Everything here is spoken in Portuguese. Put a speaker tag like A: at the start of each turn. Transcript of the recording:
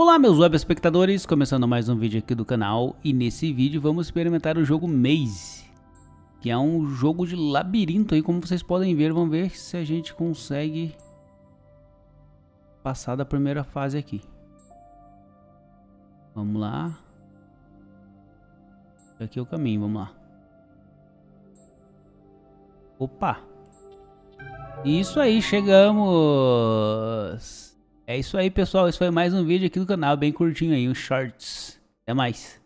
A: Olá meus web espectadores, começando mais um vídeo aqui do canal e nesse vídeo vamos experimentar o jogo Maze que é um jogo de labirinto aí, como vocês podem ver, vamos ver se a gente consegue passar da primeira fase aqui. Vamos lá. Aqui é o caminho, vamos lá. Opa! Isso aí, chegamos! É isso aí, pessoal. Esse foi mais um vídeo aqui do canal, bem curtinho aí, um shorts. Até mais.